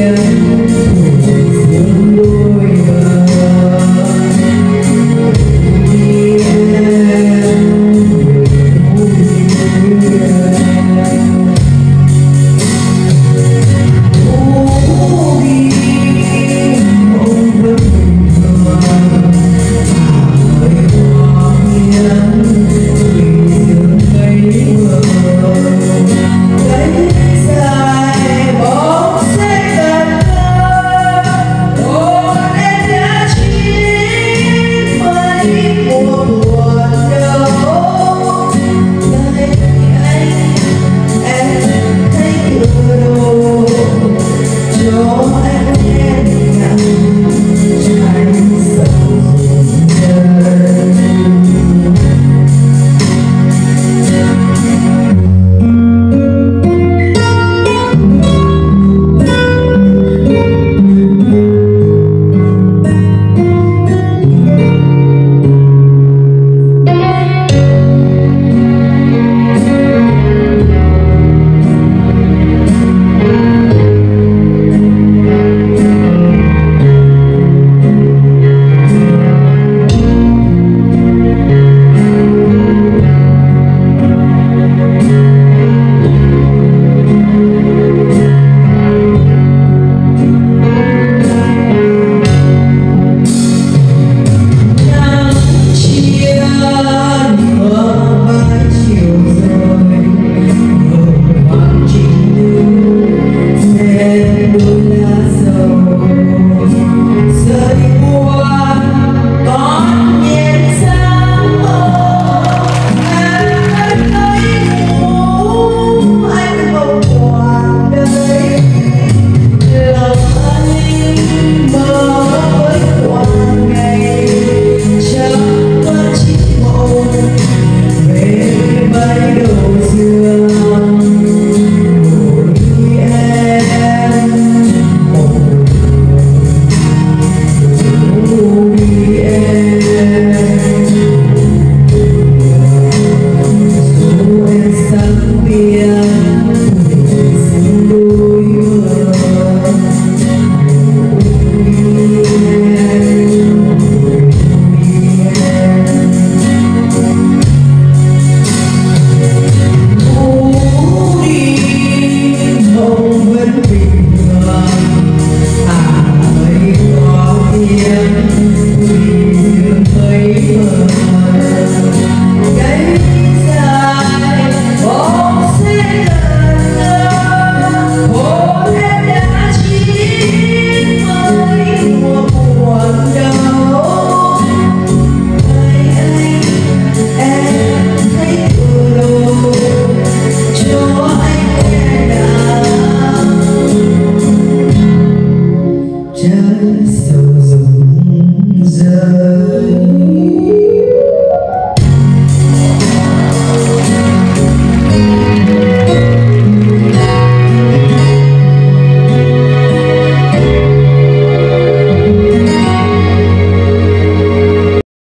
Yeah.